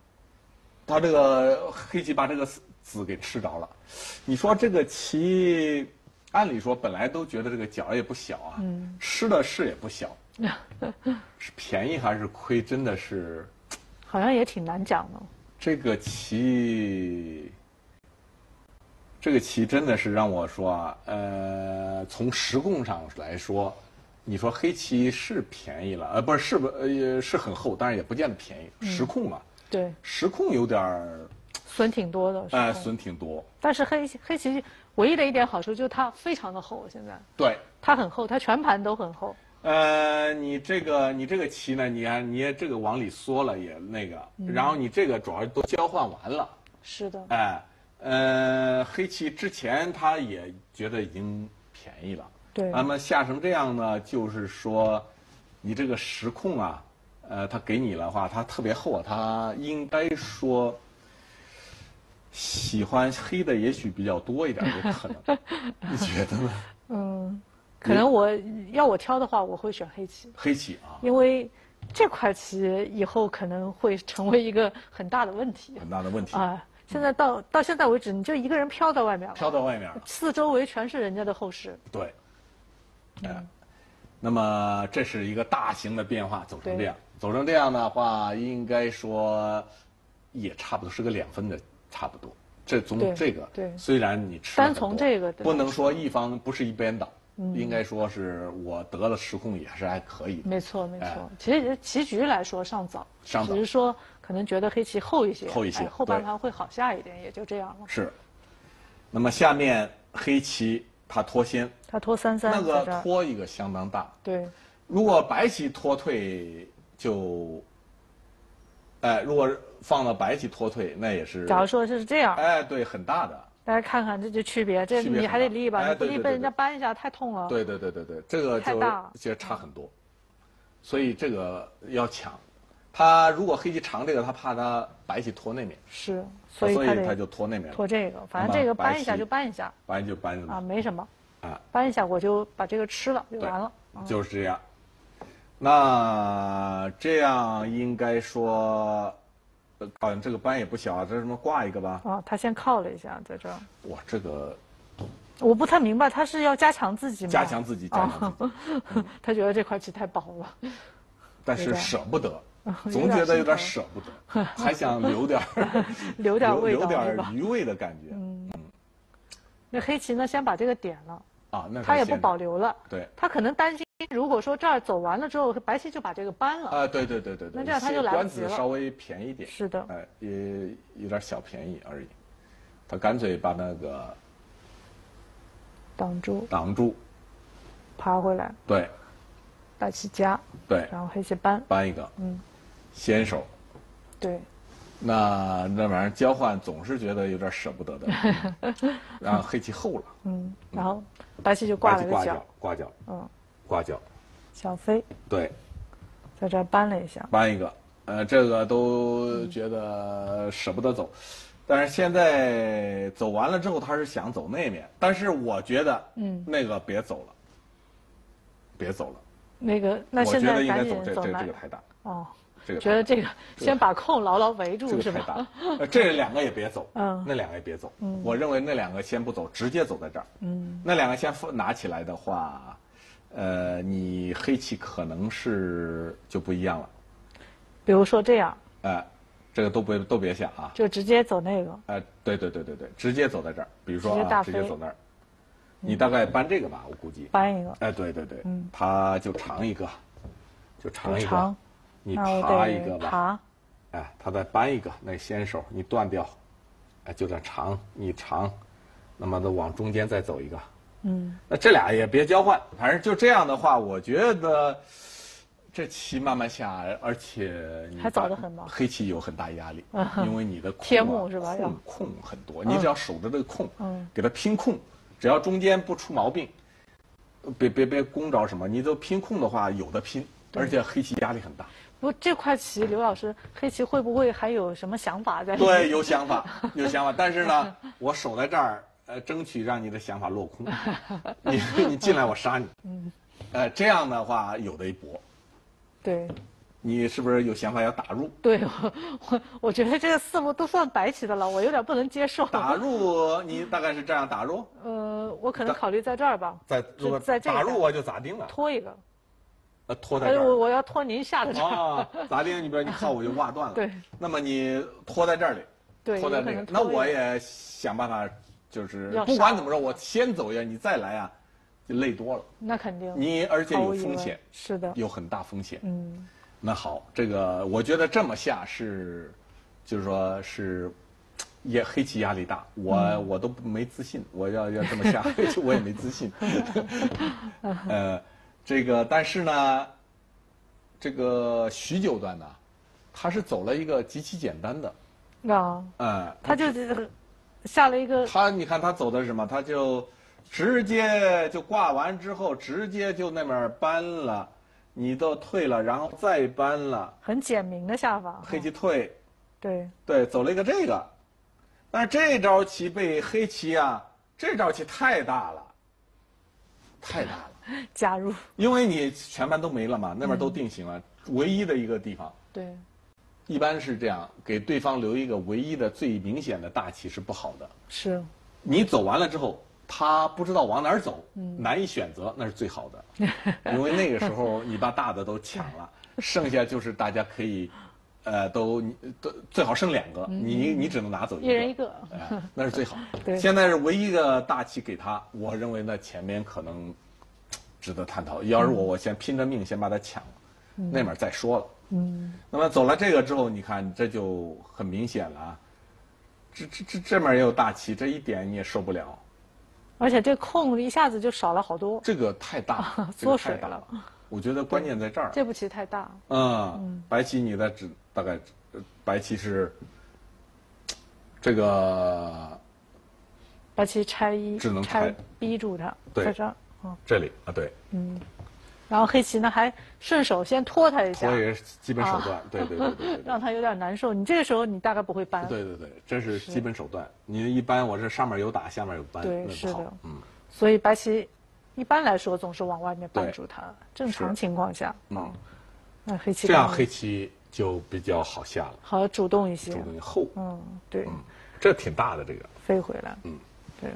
他这个黑棋把这个子给吃着了。你说这个棋，按理说本来都觉得这个角也不小啊。嗯。吃的是也不小。是便宜还是亏？真的是。好像也挺难讲的。这个棋。这个棋真的是让我说啊，呃，从时控上来说，你说黑棋是便宜了，呃，不是，是不，呃，是很厚，但是也不见得便宜。时控嘛，对，时控有点儿损挺多的，哎，损挺多。但是黑黑棋唯一的一点好处就是它非常的厚，现在对，它很厚，它全盘都很厚。呃，你这个你这个棋呢，你看你这个往里缩了也那个，然后你这个主要都交换完了。是的。哎。呃，黑棋之前他也觉得已经便宜了，对。那么下成这样呢，就是说，你这个时控啊，呃，他给你的话，他特别厚，他应该说喜欢黑的也许比较多一点，有可能，你觉得呢？嗯，可能我要我挑的话，我会选黑棋。黑棋啊，因为这块棋以后可能会成为一个很大的问题。很大的问题啊。现在到到现在为止，你就一个人飘在外面了。飘在外面，四周围全是人家的后室。对，嗯，那么这是一个大型的变化，走成这样，走成这样的话，应该说也差不多是个两分的差不多。这从这个，对，虽然你吃单从这个不能说一方不是一边倒，应该说是我得了失控也是还可以的。没错没错，其实棋局来说尚早，尚早，只是说可能觉得黑棋厚一些，厚一些，后半盘会好下一点，也就这样了。是。那么下面黑棋它脱先，它脱三三，那个脱一个相当大。对。如果白棋脱退就，哎，如果放到白棋脱退，那也是。假如说是这样。哎，对，很大的。大家看看这就区别，这你还得立吧？你不立被人家扳一下太痛了。对对对对对，这个就其实差很多，所以这个要抢。他如果黑棋长这个，他怕他白棋拖那面。是，所以他就拖那面。拖这个，反正这个搬一下就搬一下。搬就搬啊，没什么。啊，扳一下我就把这个吃了就完了。就是这样。那这样应该说，好像这个扳也不小啊，这什么挂一个吧？啊，他先靠了一下，在这儿。哇，这个我不太明白，他是要加强自己吗？加强自己，加强自己。他觉得这块棋太薄了，但是舍不得。总觉得有点舍不得，还想留点 留点味道，留点余味的感觉。嗯，那黑棋呢？先把这个点了啊，那他也不保留了。对，他可能担心，如果说这儿走完了之后，白棋就把这个搬了。啊，对对对对对。那这样他就来不及了。官子稍微便宜点。是的。哎，也有点小便宜而已。他干脆把那个挡住，挡住，爬回来。对。白棋夹。对。然后黑棋搬。搬一个。嗯。先手，对，那那玩意儿交换总是觉得有点舍不得的，然后黑棋厚了，嗯，然后白棋就挂了个角，挂角，嗯，挂角，小飞，对，在这搬了一下，搬一个，呃，这个都觉得舍不得走，但是现在走完了之后，他是想走那面，但是我觉得，嗯，那个别走了，别走了，那个那现在赶紧走这这个太大，哦。觉得这个先把空牢牢围住是吧？这两个也别走，嗯，那两个也别走。嗯，我认为那两个先不走，直接走在这儿。嗯，那两个先拿起来的话，呃，你黑棋可能是就不一样了。比如说这样。哎，这个都不都别想啊。就直接走那个。哎，对对对对对，直接走在这儿。比如说啊，直接走那儿。你大概搬这个吧，我估计。搬一个。哎，对对对，嗯，他就长一个，就长一个。你爬一个吧，哎，他再搬一个，那先手你断掉，哎，就这长，你长，那么的往中间再走一个，嗯，那这俩也别交换，反正就这样的话，我觉得这棋慢慢下，而且还早得很吗？黑棋有很大压力，因为你的 空是吧？空空很多，你只要守着这个空，给他拼空，只要中间不出毛病，别别别攻着什么，你都拼空的话有的拼，而且黑棋压力很大。不，这块棋，刘老师，黑棋会不会还有什么想法在？对，有想法，有想法。但是呢，我守在这儿，呃，争取让你的想法落空。你你进来，我杀你。嗯。呃，这样的话有的一搏。对。你是不是有想法要打入？对，我我觉得这个四目都算白棋的了，我有点不能接受。打入，你大概是这样打入？呃，我可能考虑在这儿吧。在如果在打入，我就咋定了？拖一个。呃，拖在这儿。我我要拖您下的这啊，咋的？你比如你靠我就挖断了。对。那么你拖在这里，拖在这里，那我也想办法，就是不管怎么着，我先走呀，你再来啊，就累多了。那肯定。你而且有风险。是的。有很大风险。嗯。那好，这个我觉得这么下是，就是说是，也黑棋压力大，我我都没自信，我要要这么下，我也没自信。呃。这个，但是呢，这个徐九段呢，他是走了一个极其简单的，啊，嗯，他就下了一个，他你看他走的是什么？他就直接就挂完之后，直接就那边搬了，你都退了，然后再搬了，很简明的下法，黑棋退，对，对，走了一个这个，但是这招棋被黑棋啊，这招棋太大了，太大了。加入，因为你全班都没了嘛，那边都定型了，唯一的一个地方。对，一般是这样，给对方留一个唯一的最明显的大旗是不好的。是，你走完了之后，他不知道往哪儿走，难以选择，那是最好的，因为那个时候你把大的都抢了，剩下就是大家可以，呃，都都最好剩两个，你你只能拿走一个，一人一个，那是最好。对，现在是唯一的大旗给他，我认为那前面可能值得探讨。要是我，我先拼着命先把它抢了，那面再说了。嗯，那么走了这个之后，你看这就很明显了啊，这这这这面也有大棋，这一点你也受不了。而且这空一下子就少了好多，这个太大，缩水了。我觉得关键在这儿。这步棋太大。嗯，白棋你的只大概，白棋是这个。白棋拆一，只能拆逼住它，在这儿。这里啊，对。嗯。然后黑棋呢，还顺手先拖他一下，拖也是基本手段，对对对对，让他有点难受。你这个时候你大概不会搬，对对对，这是基本手段。你一般我这上面有打，下面有搬，对是的，嗯。所以白棋一般来说总是往外面搬住他，正常情况下，嗯。那黑棋这样黑棋就比较好下了，好主动一些，主动厚，嗯对，这挺大的这个。飞回来，嗯。对。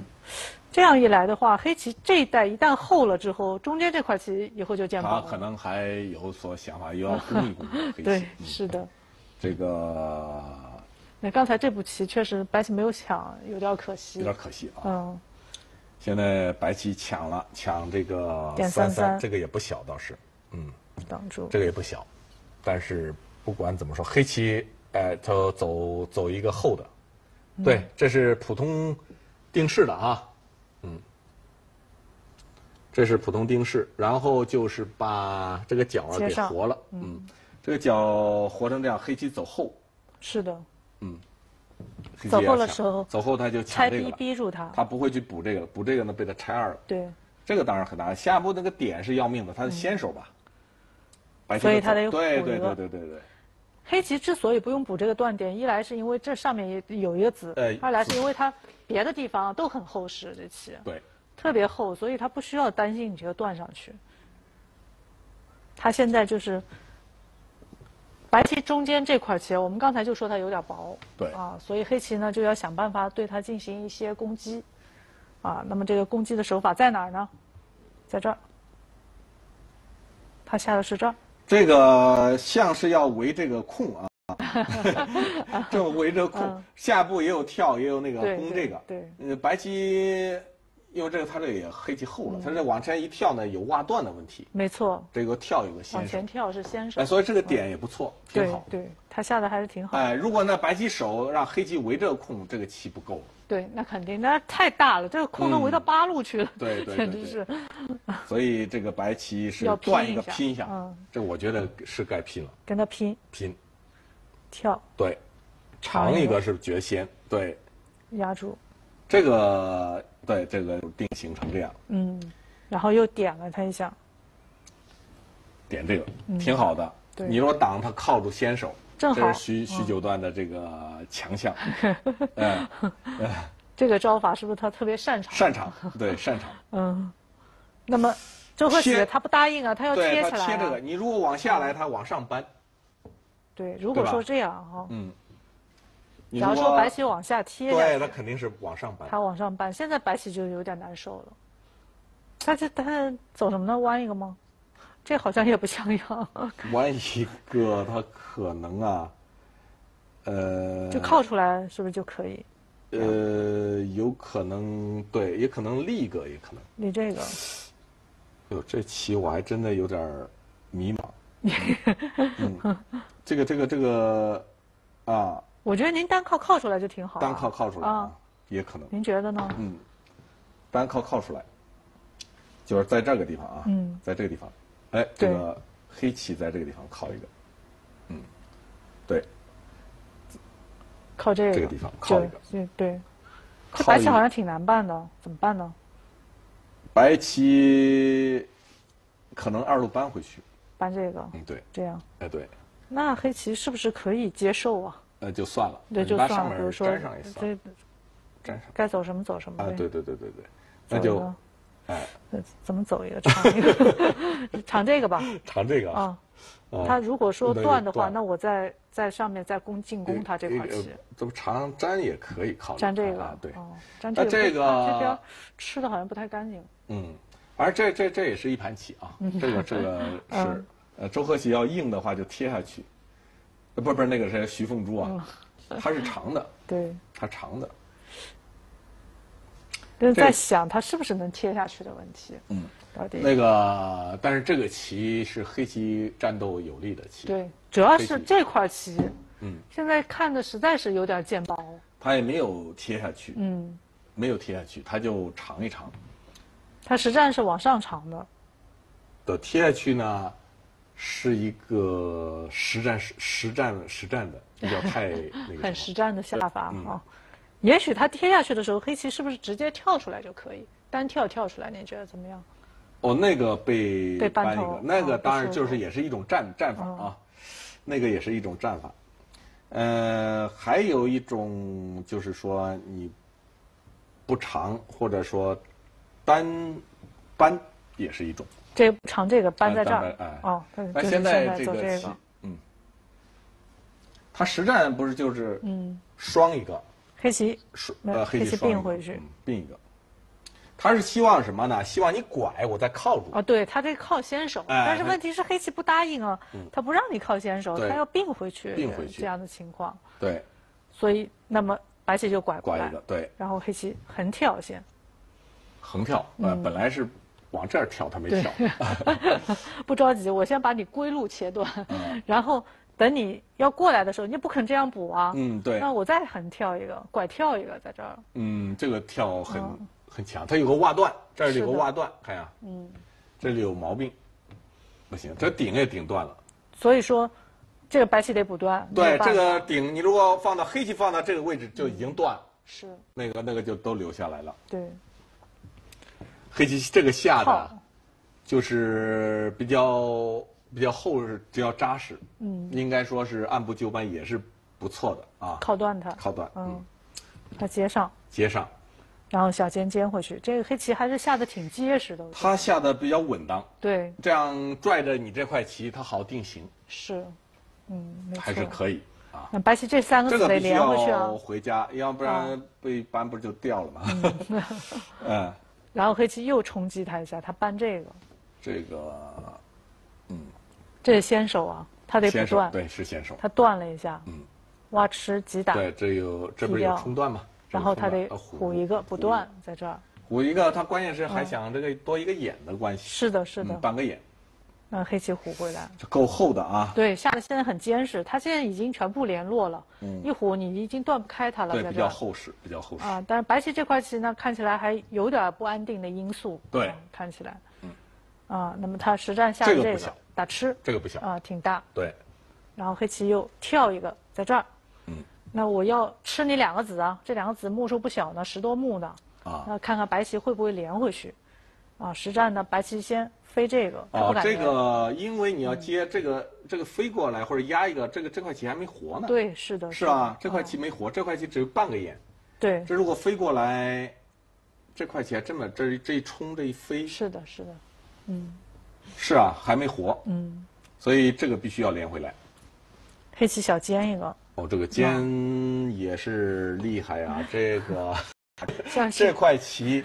这样一来的话，黑棋这一代一旦厚了之后，中间这块棋以后就见宝了。他可能还有所想法，又要攻一攻黑棋。对，是的。这个。那刚才这步棋确实白棋没有抢，有点可惜。有点可惜啊。嗯。现在白棋抢了，抢这个三三，这个也不小，倒是。嗯。挡住。这个也不小，但是不管怎么说，黑棋哎，它走走一个厚的，对，这是普通定式的啊。嗯，这是普通定式，然后就是把这个角啊给活了。嗯，这个角活成这样，黑棋走后。是的。嗯。走后的时候。走后他就抢这个。逼逼住他。他不会去补这个了，补这个呢被他拆二了。对。这个当然很难，下一步那个点是要命的，他是先手吧。所以他得补对对对对对对。黑棋之所以不用补这个断点，一来是因为这上面也有一个子，二来是因为它别的地方都很厚实，这棋对特别厚，所以它不需要担心你这个断上去。它现在就是白棋中间这块棋，我们刚才就说它有点薄，对啊，所以黑棋呢就要想办法对它进行一些攻击啊。那么这个攻击的手法在哪儿呢？在这儿，他下的是这儿。这个像是要围这个空啊，这么围着空，下步也有跳，也有那个攻这个。对，呃，白棋因为这个它这个也黑棋厚了，它这往前一跳呢，有挖断的问题。没错。这个跳有个先手。往前跳是先手。哎，所以这个点也不错，挺好。对，他下的还是挺好。哎，如果那白棋手让黑棋围这个空，这个棋不够。对，那肯定，那太大了，这个空能围到八路去了，对 对，简直是。所以这个白棋是断一个拼一下，这我觉得是该拼了。跟他拼。拼。跳。对。长一个是绝先，对。压住。这个对，这个定型成这样。嗯，然后又点了他一下。点这个挺好的，对你若挡他靠住先手。这是徐徐九段的这个强项 嗯，这个招法是不是他特别擅长？擅长，对，擅长。嗯，那么周鹤喜他不答应啊，他要贴起来。贴这个，你如果往下来，他往上搬。对，如果说这样哈，嗯，假如说白棋往下贴，对，他肯定是往上搬。他往上搬，现在白棋就有点难受了。他这他走什么呢？弯一个吗？这好像也不像样。弯一个，他可能啊，呃，就靠出来是不是就可以？呃，有可能，对，也可能立一个，也可能立这个。哟，这棋我还真的有点迷茫。嗯，这个，这个，这个，啊。我觉得您单靠靠出来就挺好。单靠靠出来啊，也可能。您觉得呢？嗯，单靠靠出来，就是在这个地方啊，嗯，在这个地方。哎，这个黑棋在这个地方靠一个，嗯，对，靠这个这个地方靠一个，对对。这白棋好像挺难办的，怎么办呢？白棋可能二路搬回去。搬这个？嗯，对。这样。哎，对。那黑棋是不是可以接受啊？那就算了。对，就算了。比如说，粘上一这粘上。该走什么走什么。啊，对对对对对，那就。哎，怎么走一个尝一个？尝这个吧。尝这个啊，哦他如果说断的话，那我在在上面再攻进攻他这块呃棋，这不尝粘也可以考虑。粘这个。啊，对，哦，粘这个这个这边吃的好像不太干净。嗯，反正这这这也是一盘棋啊，这个这个 是嗯，呃，周和棋要硬的话就贴下去，呃不不是那个谁徐凤珠啊，嗯。它是长的，对，它长的，就是在想他是不是能贴下去的问题。嗯，到底那个但是这个棋是黑棋战斗有利的棋，对，主要是这块棋，嗯，现在看的实在是有点见薄。他也没有贴下去，嗯，没有贴下去，他就尝一尝。他实战是往上长的。的贴下去呢，是一个实战实实战实战的，比较太那个很实战的下法嗯啊。也许他贴下去的时候，黑棋是不是直接跳出来就可以？单跳跳出来，你觉得怎么样？哦，那个被被扳扳一个，那个啊当然就是也是一种战战法啊，那个也是一种战法。呃，还有一种就是说你不长，或者说单扳也是一种。这长这个扳在这儿哦，那现在这个棋，嗯，它实战不是就是嗯，双一个，黑棋双那呃黑黑棋并回去嗯并一个。他是希望什么呢？希望你拐，我再靠住。哦，对他这靠先手，哎但是问题是黑棋不答应啊，他不让你靠先手，他要并回去，并回去这样的情况，对，所以那么白棋就拐过来拐一个，，对，然后黑棋横跳先，横跳，呃，本来是往这儿跳，他没跳。不着急，我先把你归路切断，然后等你要过来的时候，你不肯这样补啊，嗯，对，那我再横跳一个，拐跳一个在这儿，嗯，这个跳很很强，它有个挖断，这儿有个挖断，看呀，嗯，这里有毛病，不行，这顶也顶断了。所以说这个白棋得补断，对这个顶你如果放到黑棋放到这个位置就已经断了，是。那个那个就都留下来了。对。黑棋这个下的，就是比较比较厚实，比较扎实，嗯，应该说是按部就班，也是不错的啊。靠断它，靠断，嗯。嗯，，它接上。接上，然后小尖尖回去，这个黑棋还是下的挺结实的。我觉得。他下的比较稳当，对，这样拽着你这块棋，它好定型，是，嗯，还是可以啊。那白棋这三个子得连回去啊。要。回家，要不然被扳不是就掉了吗？嗯，然后黑棋又冲击他一下，他扳这个，这个这是先手啊，他得补先手断，对是先手，他断了一下，嗯，挖吃急打，对，这有这不是有冲断吗？然后他得虎一个不断，在这儿。虎一个，他关键是还想这个多一个眼的关系，是的，是的嗯，，半个眼，让黑棋虎回来。这够厚的啊。对，下的现在很坚实，他现在已经全部联络了，一虎你已经断不开他了，嗯对，比较。厚实，比较厚实。啊，但是白棋这块棋呢，看起来还有点不安定的因素。对啊看起来。嗯啊，那么他实战下的这个这个不小打吃这个不小，啊，挺大。对，然后黑棋又跳一个在这儿。嗯。那我要吃你两个子啊，这两个子目数不小呢，十多目呢。啊。那看看白棋会不会连回去。啊，实战呢，白棋先飞这个，哦，这个因为你要接这个这个飞过来或者压一个，这个这块棋还没活呢。，对，是的，是啊？这块啊棋没活，这块棋只有半个眼。对，这如果飞过来，这块棋还真的这这一冲这一飞，是的，是的，是啊，还没活，嗯，所以这个必须要连回来。黑棋小尖一个，哦，这个尖也是厉害啊、这个 像这块棋，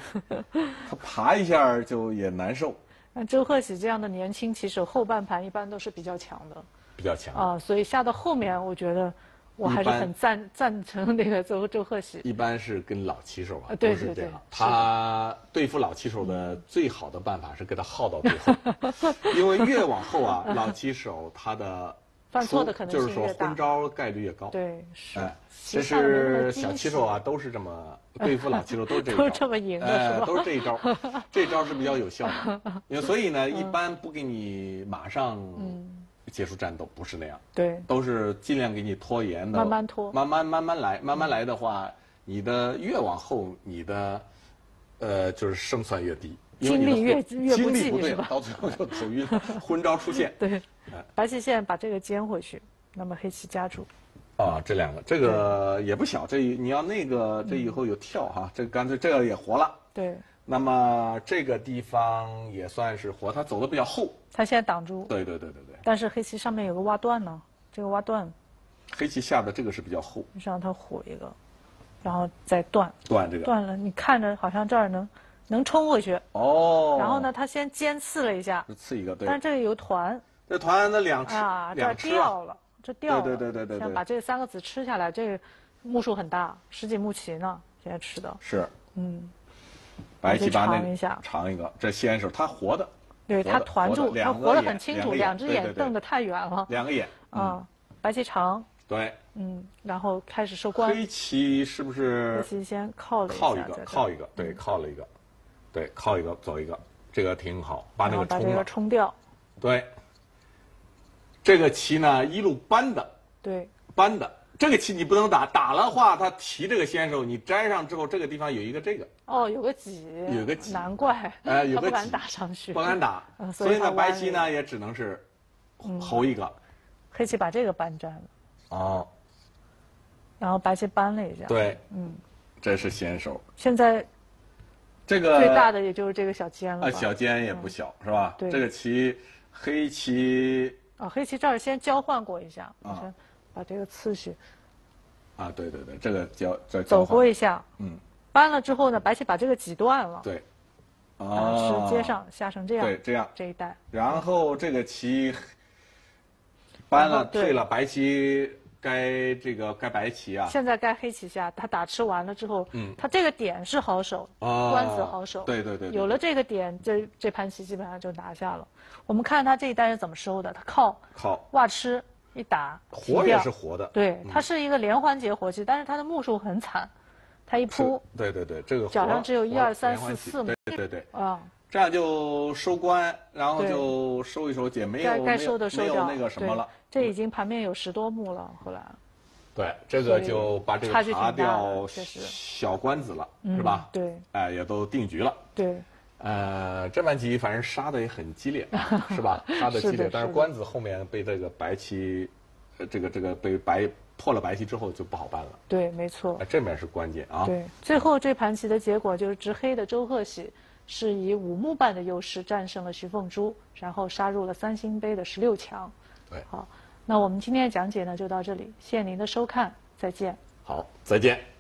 他爬一下就也难受，那周贺喜这样的年轻棋手，后半盘一般都是比较强的。比较强。啊，所以下到后面，我觉得我还是很赞赞成那个周周贺喜。一般是跟老棋手啊，都是这样。他对付老棋手的最好的办法是给他耗到最后，因为越往后啊，老棋手他的 犯错的可能就是说昏招概率越高。对，是哎，棋这上的那个是小棋手啊，都是这么 对付老棋手都是这一都招，是这么赢的都是这一招，这招是比较有效的。因为所以呢，一般不给你马上结束战斗，不是那样，对，都是尽量给你拖延的，慢慢拖。慢慢慢慢来，慢慢来的话，你的越往后，你的呃就是胜算越低。因为你的精力越越不精力不对济是吧？到最后就走晕，昏招出现。对。哎，白棋现在把这个尖回去，那么黑棋夹住，啊，这两个，这个也不小，这你要那个这以后有跳哈，这干脆这个也活了。对，那么这个地方也算是活，它走的比较厚。它现在挡住。对对对对对。但是黑棋上面有个挖断呢，这个挖断。黑棋下的这个是比较厚。让它虎一个，然后再断。断这个。断了，你看着好像这儿能能冲回去。哦。然后呢，他先尖刺了一下。刺一个，对。但是这里有团。这团那两啊，这掉了，这掉了。对对对对对。先把这三个子吃下来，这个目数很大，十几目棋呢，现在吃的。是。嗯。白棋把那尝一下，尝一个，这先是他活的，对他团住，他活得很清楚，两只眼瞪得太远了，两个眼，嗯，白棋长，对，嗯，然后开始收官，黑棋是不是？黑棋先靠了靠一个，靠一个，对，靠了一个，对，靠一个走一个，这个挺好，把那个把这个冲掉，对，这个棋呢一路扳的，对，扳的。这个棋你不能打，打了话他提这个先手，你粘上之后，这个地方有一个这个。哦，有个挤。有个挤。难怪。呃，有个挤。不敢打上去。不敢打。所以呢，白棋呢也只能是，侯一个。黑棋把这个搬粘了。哦。然后白棋搬了一下。对。嗯。这是先手。现在。这个。最大的也就是这个小尖了。啊，小尖也不小，是吧？对。这个棋，黑棋。啊，黑棋这儿先交换过一下。啊。把这个次序，啊，对对对，这个叫再走过一下，嗯，搬了之后呢，白棋把这个挤断了，对，啊，是接上下成这样，对，这样这一带，然后这个棋搬了退了，白棋该这个该白棋啊，现在该黑棋下，他打吃完了之后，嗯，他这个点是好手，官子好手，对对对，有了这个点，这这盘棋基本上就拿下了。我们看他这一单是怎么收的，他靠靠挖吃。一打活也是活的，对，它是一个连环结活棋，但是它的目数很惨，它一扑，对对对，这个脚上只有一二三四四目，对对对，啊，这样就收官，然后就收一收，也没有该收的收掉，那个什么了，这已经盘面有十多目了，后来，对，这个就把这个拿掉小官子了，是吧？对，哎，也都定局了，对。呃，这盘棋反正杀的也很激烈，是吧？杀的激烈，但是官子后面被这个白棋，这个这个被白破了白棋之后就不好办了。对，没错。这面是关键啊。对，最后这盘棋的结果就是执黑的周鹤喜是以五目半的优势战胜了徐凤珠，然后杀入了三星杯的十六强。对，好，那我们今天的讲解呢就到这里，谢谢您的收看，再见。好，再见。